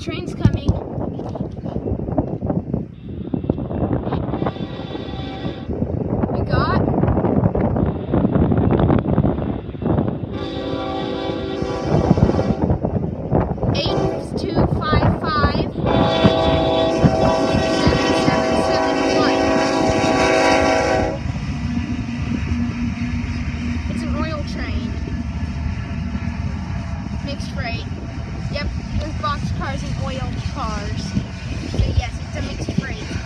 train's coming. We got eight two five five. It's an oil train. Mixed freight. Yep, box cars and oil cars. So yes, it's a mixed freight.